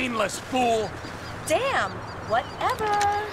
brainless fool! Damn, whatever.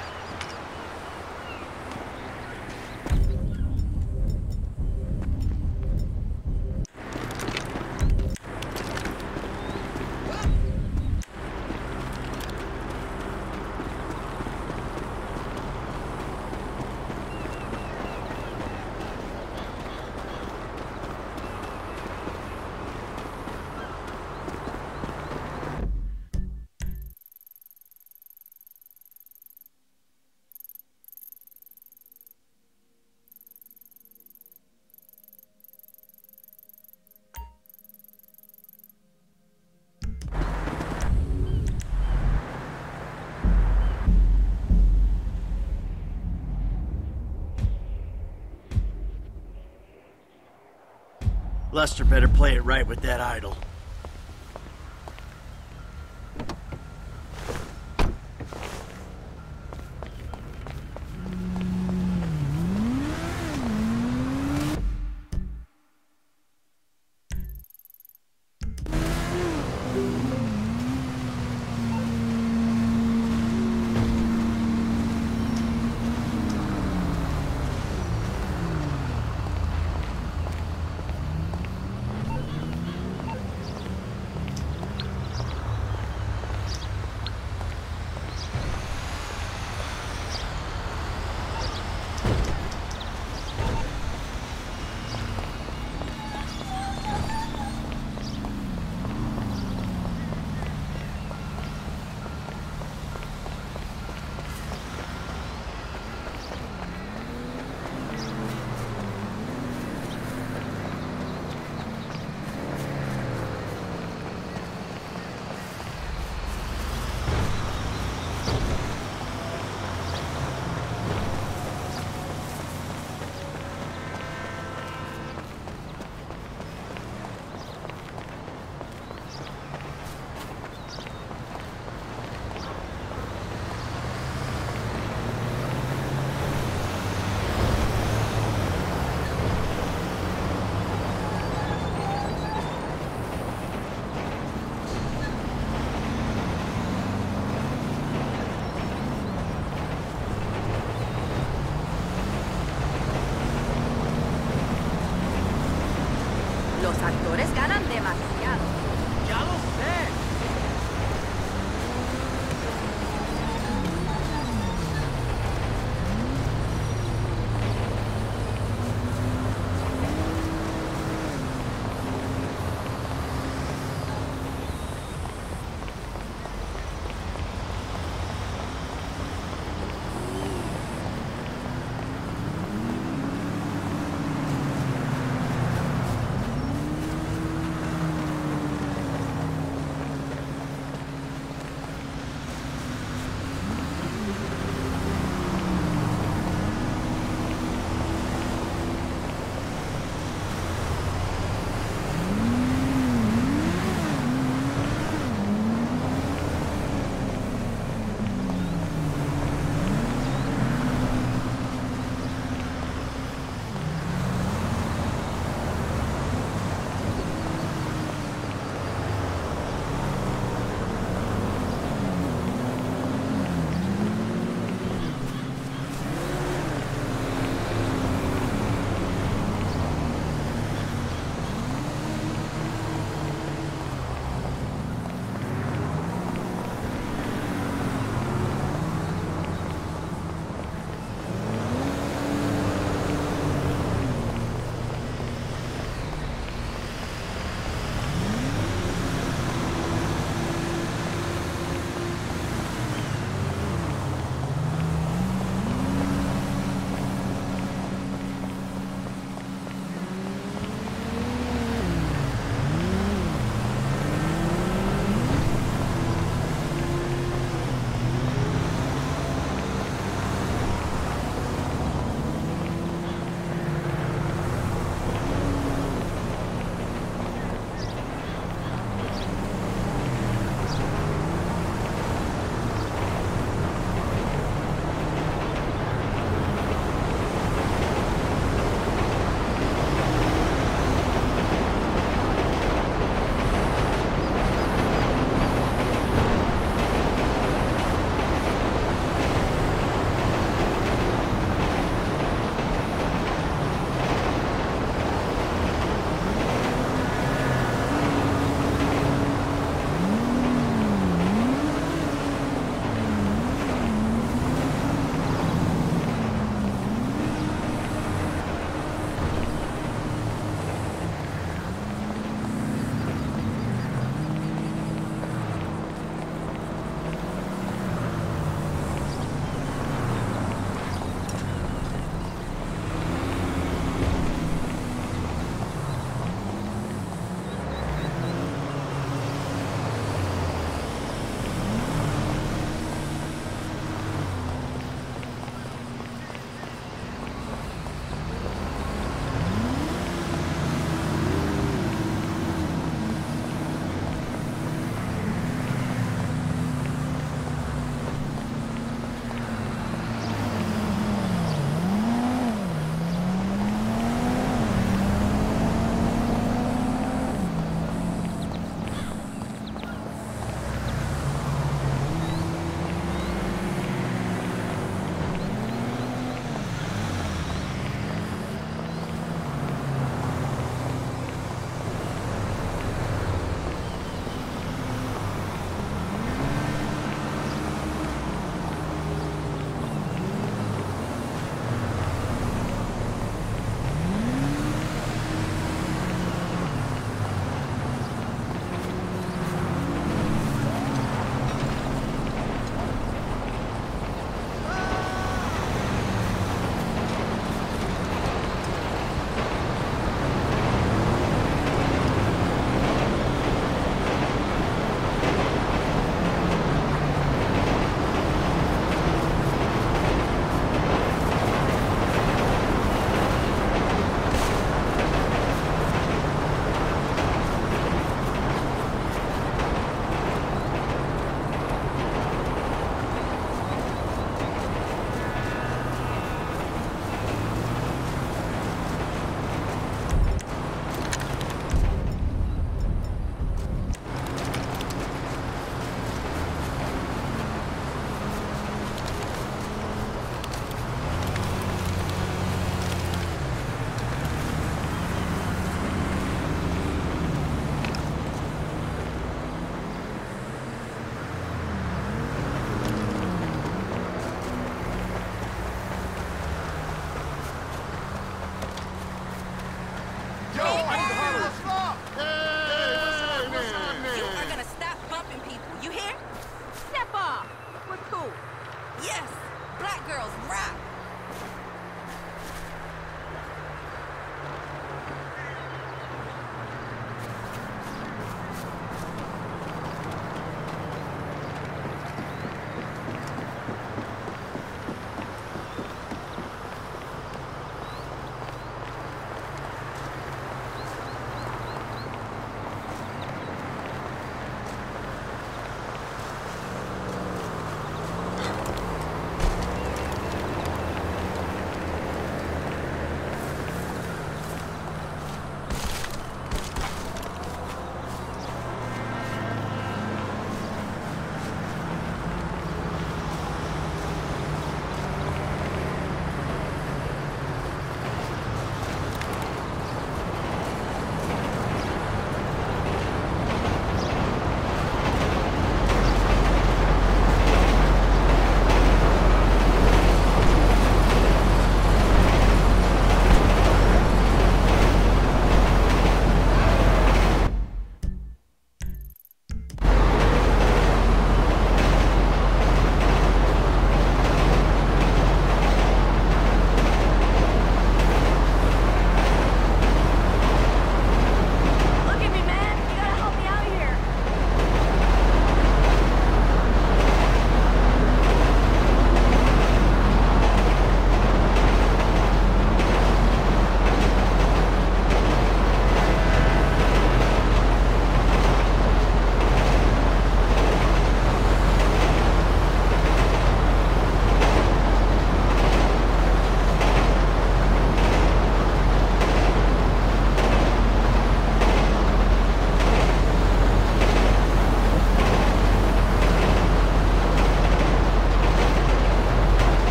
Lester better play it right with that idol.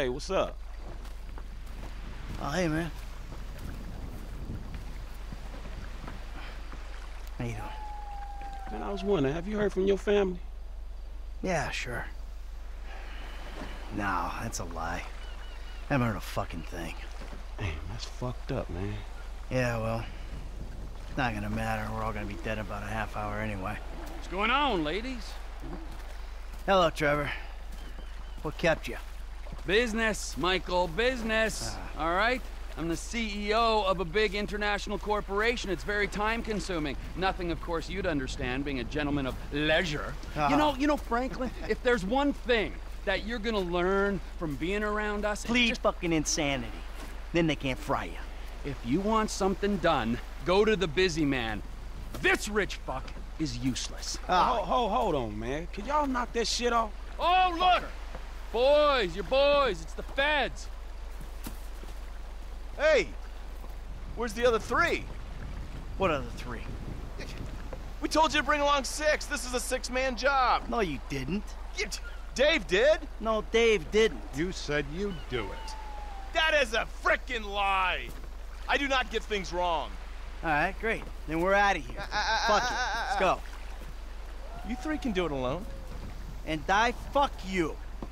Hey, what's up? Oh, hey, man. How you doing? Man, I was wondering, have you heard from your family? Yeah, sure. No, that's a lie. I haven't heard a fucking thing. Damn, that's fucked up, man. Yeah, well, it's not gonna matter. We're all gonna be dead in about a half hour anyway. What's going on, ladies? Hello, Trevor. What kept you? Business, Michael, business. All right? I'm the CEO of a big international corporation. It's very time consuming. Nothing, of course, you'd understand, being a gentleman of leisure. Ah. You know, you know, Franklin, if there's one thing that you're gonna learn from being around us, Please just- fucking insanity. Then they can't fry you. if you want something done, go to the busy man. This rich fuck is useless. Ah, Hold, hold, hold on, man. Could y'all knock that shit off? Oh, look! Boys, your boys, it's the feds. Hey, where's the other three? what other three? We told you to bring along six. This is a six-man job. No, you didn't. You- Dave did? No, Dave didn't. You said you'd do it. That is a frickin' lie. I do not get things wrong. All right, great. Then we're out of here. ah, fuck ah, it. Let's go. You three can do it alone. And die, fuck you.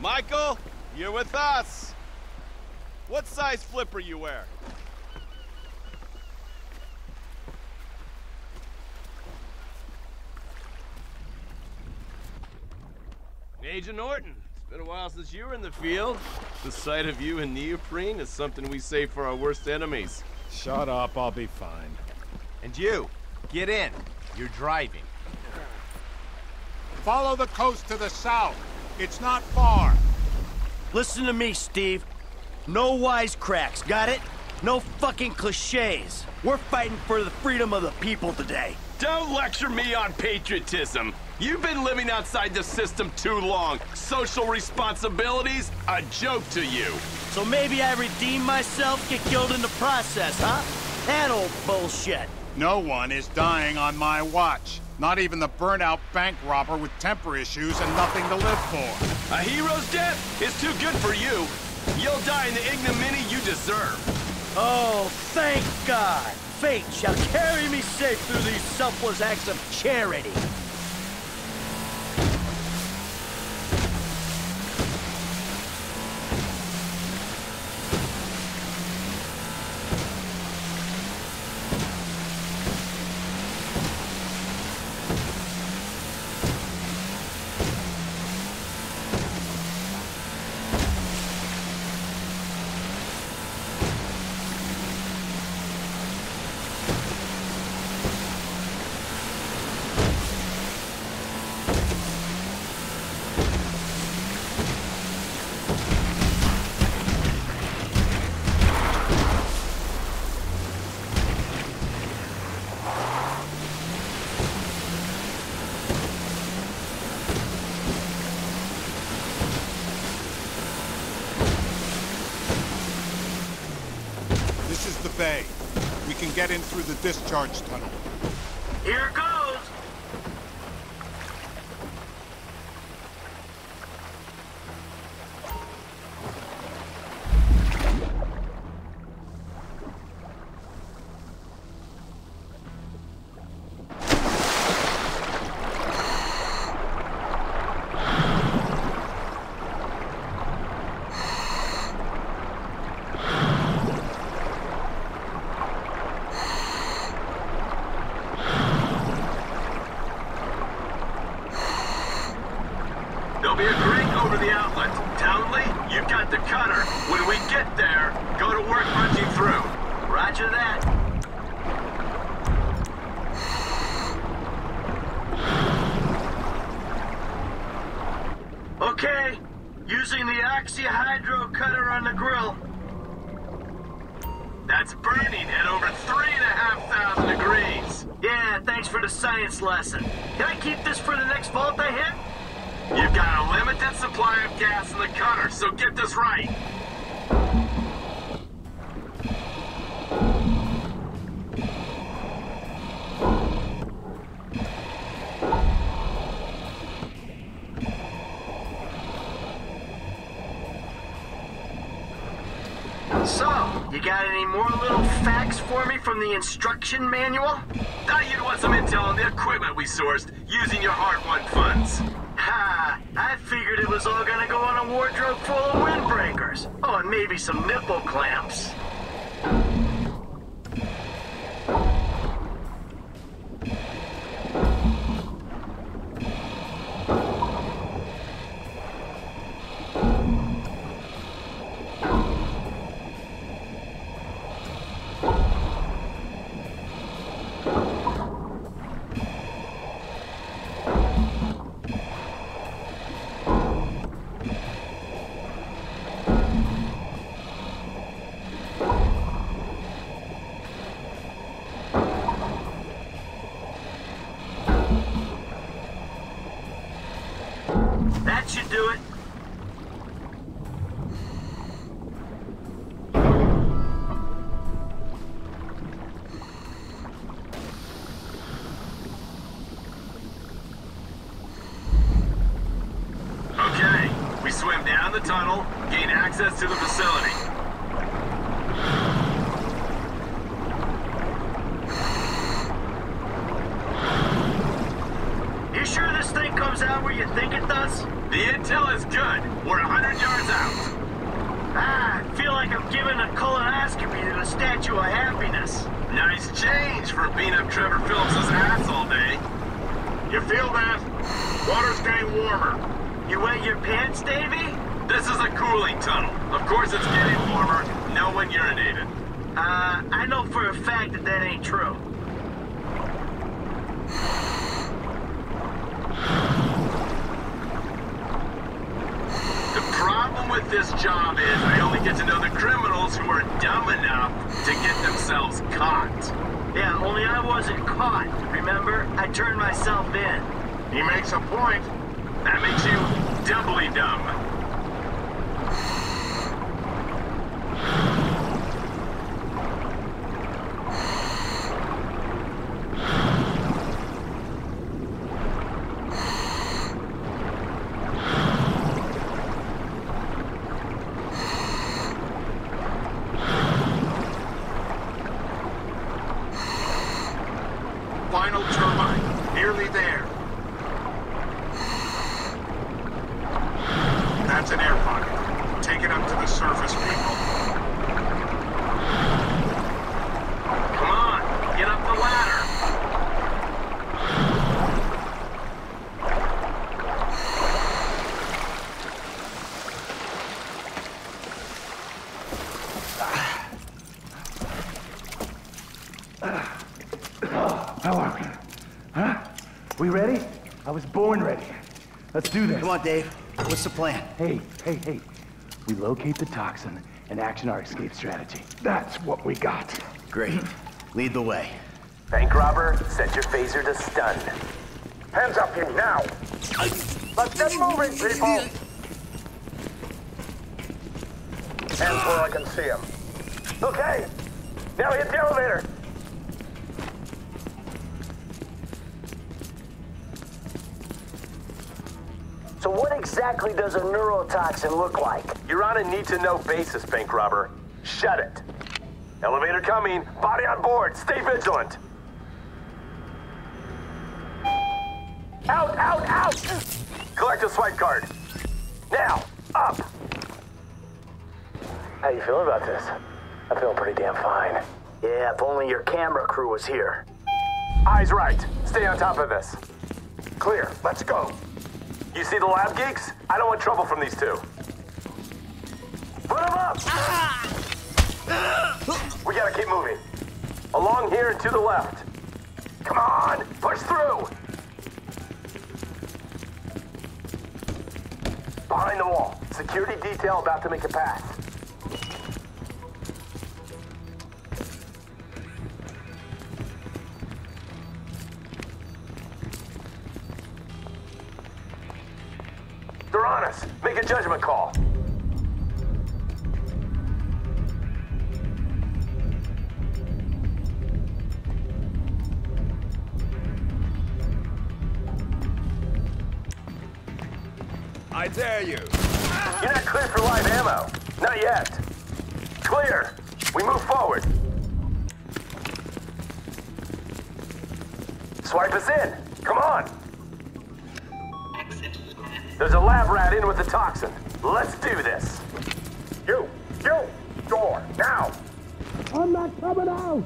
Michael, you're with us. What size flipper you wear? Agent Norton, it's been a while since you were in the field. The sight of you in neoprene is something we save for our worst enemies. Shut up, I'll be fine. And you, get in. You're driving. Follow the coast to the south. It's not far. Listen to me, Steve. No wisecracks, got it? No fucking cliches. We're fighting for the freedom of the people today. Don't lecture me on patriotism. You've been living outside the system too long. Social responsibilities, a joke to you. So maybe I redeem myself, get killed in the process, huh? That old bullshit. No one is dying on my watch. Not even the burnout bank robber with temper issues and nothing to live for. A hero's death is too good for you. You'll die in the ignominy you deserve. Oh, thank God. Fate shall carry me safe through these selfless acts of charity. This is the bay. We can get in through the discharge tunnel. Here science lesson. Can I keep this for the next vault I hit? You've got a limited supply of gas in the cutter, so get this right. The instruction manual? Thought you'd want some intel on the equipment we sourced using your hard-won funds. Ha! I figured it was all gonna go on a wardrobe full of windbreakers. Oh, and maybe some nipple clamps. Caught. Yeah, only I wasn't caught. Remember? I turned myself in. He makes a point. That makes you doubly dumb. Final turbine, nearly there. That's an air pocket. Take it up to the surface, people. Come on, get up the ladder. How are we? Huh? We ready? I was born ready. Let's do this. Come on, Dave. What's the plan? Hey, hey, hey. We locate the toxin and action our escape strategy. That's what we got. Great. Lead the way. Bank robber, set your phaser to stun. Hands up, you now! Let's get moving, people! Hands where I can see them. Okay, now hit the elevator. So what exactly does a neurotoxin look like? You're on a need-to-know basis, bank robber. Shut it. Elevator coming. Body on board. Stay vigilant. Out, out, out! Collect a swipe card. Now, up! How you feeling about this? I feel pretty damn fine. Yeah, if only your camera crew was here. Eyes right. Stay on top of this. Clear, let's go. You see the lab geeks? I don't want trouble from these two. Put them up! We gotta keep moving. Along here and to the left. Come on, push through! Behind the wall. Security detail about to make a pass. On us. Make a judgment call. I dare you. You're not clear for live ammo. Not yet. Clear. We move forward. Swipe us in. Come on. There's a lab rat in with the toxin. Let's do this. You! You! Door! Now! I'm not coming out!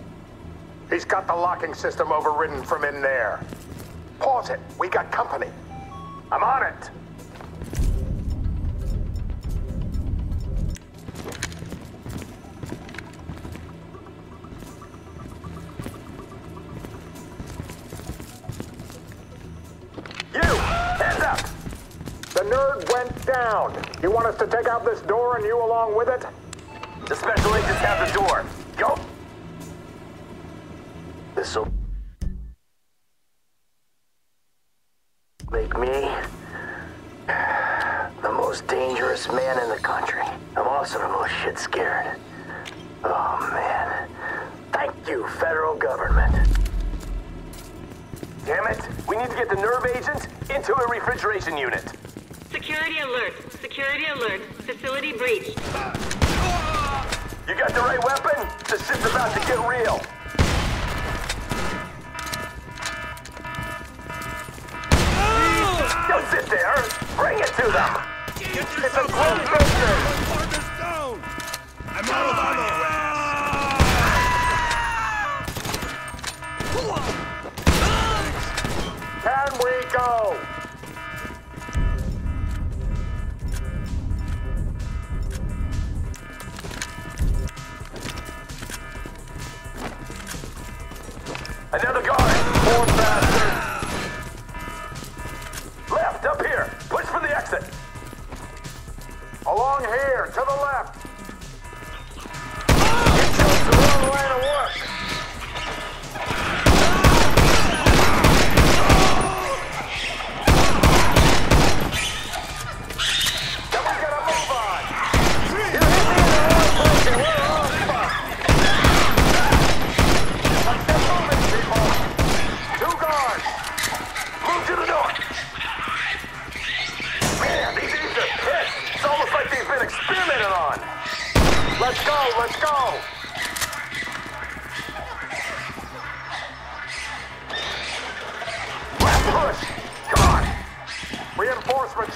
He's got the locking system overridden from in there. Pause it. We got company. I'm on it. Down. You want us to take out this door and you along with it? The special agents have the door. Go! This'll... make me... the most dangerous man in the country. I'm also the most shit scared. Oh, man. Thank you, federal government. Damn it! We need to get the nerve agent into a refrigeration unit. Security alert. Security alert. Facility breached. You got the right weapon? The shit's about to get real. Oh! Don't sit there. Bring it to them. It's a close business. I'm out of ammo. Can we go?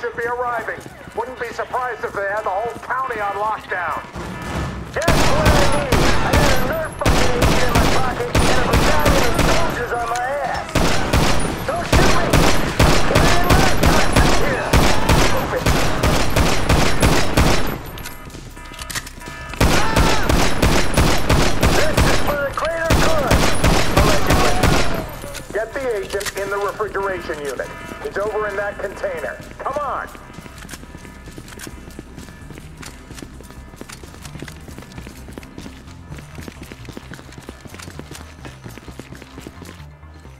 Should be arriving. Wouldn't be surprised if they had the whole county on lockdown. What I got a in my pocket and a battalion of soldiers on my ass. Don't shoot me. Here. Move it. This is for the. Get the agent in the refrigeration unit. He's over in that container. On.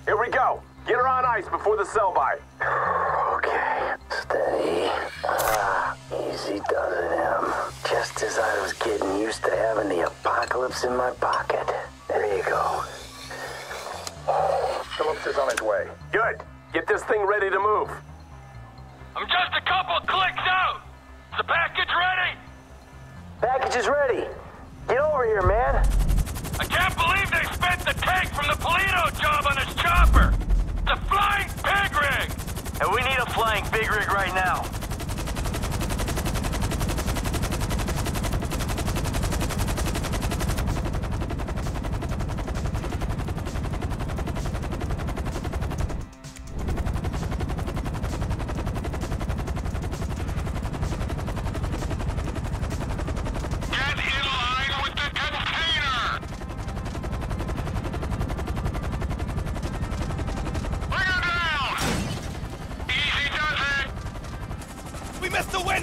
Here we go. Get her on ice before the sell-by.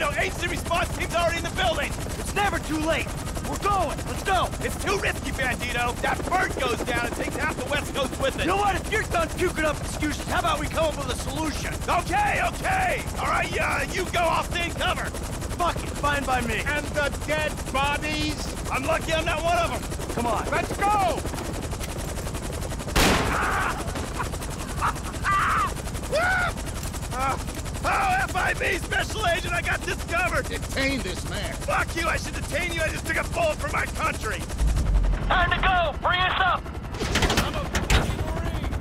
Toledo! Agency response team's already in the building! It's never too late. We're going. Let's go. It's too risky, Bandito! That bird goes down and takes half the West Coast with it! You know what? If you're done puking up excuses, how about we come up with a solution? Okay, okay! All right, yeah, you go, I'll stay in cover! Fuck it, fine by me. And the dead bodies? I'm lucky I'm not one of them! Come on. Let's go! Ah! Oh, FIB Special Agent, I got this covered! Detain this man. Fuck you, I should detain you, I just took a bullet for my country! Time to go! Bring us up! I'm a fucking Marine!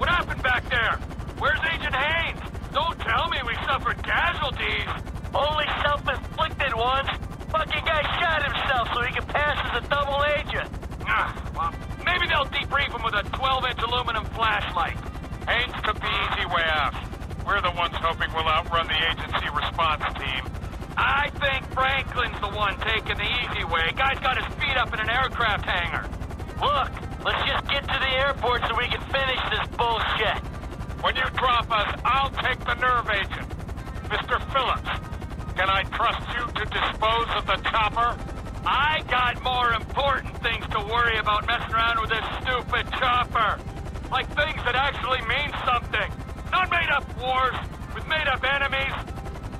What happened back there? Where's Agent Haines? Don't tell me we suffered casualties. Only self-inflicted ones. Fucking guy shot himself so he could pass as a double agent. Ah, well, maybe they'll debrief him with a 12-inch aluminum flashlight. Haines took the easy way out. We're the ones hoping we'll outrun the agency response team. I think Franklin's the one taking the easy way. Guy's got his feet up in an aircraft hangar. Look, let's just get to the airport so we can finish this bullshit. When you drop us, I'll take the nerve agent. Mr. Phillips, can I trust you to dispose of the chopper? I got more important things to worry about messing around with this stupid chopper. Like things that actually mean something. Not made up wars with made up enemies.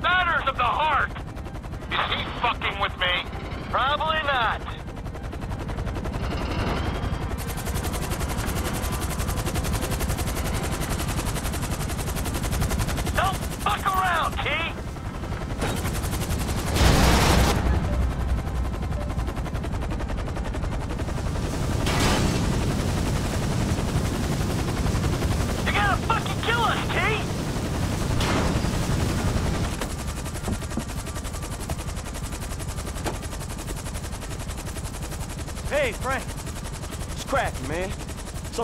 Matters of the heart. Is he fucking with me? Probably not. Don't fuck around, T! You gotta fucking kill us, T! Hey, Frank. It's cracking, man. So the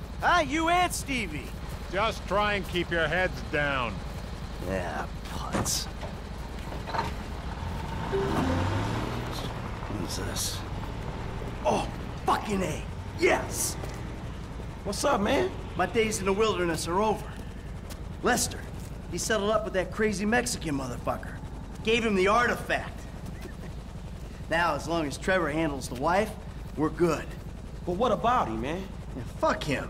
Huh? You and Stevie. Just try and keep your heads down. Yeah, putz. Who's this? Oh, fucking A. Yes! What's up, man? My days in the wilderness are over. Lester, he settled up with that crazy Mexican motherfucker. Gave him the artifact. now, as long as Trevor handles the wife, we're good. But what about him, man? Yeah, fuck him.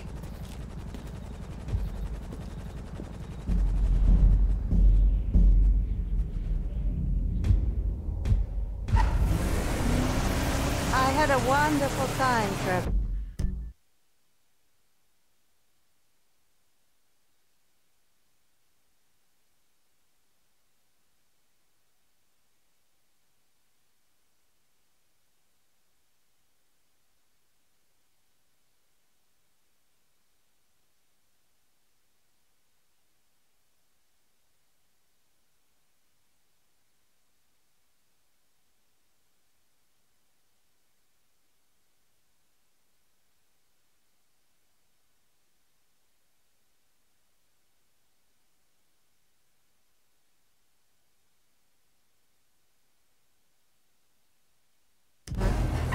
Wonderful time, Trevor.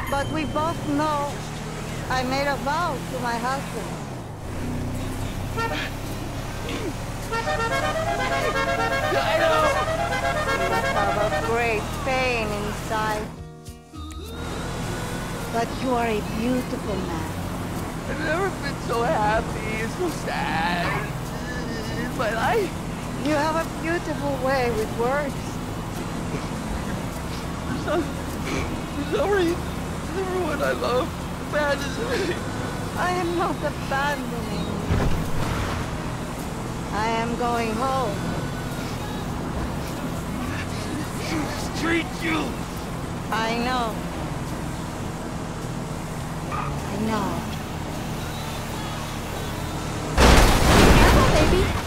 But we both know I made a vow to my husband. I know. Must have a great pain inside. But you are a beautiful man. I've never been so happy, so sad in my life. You have a beautiful way with words. I'm sorry. Everyone I love abandons me. I am not abandoning you. I am going home. Treat you. I know. I know. Careful, baby.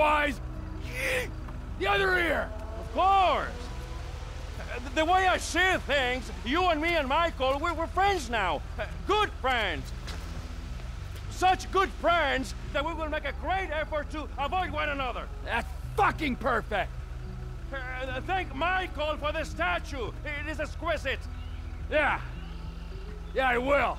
Otherwise, the other ear! Of course! The way I see things, you and me and Michael, we're, we're friends now. Good friends. Such good friends that we will make a great effort to avoid one another. That's fucking perfect! Uh, thank Michael for the statue. It is exquisite. Yeah. Yeah, I will.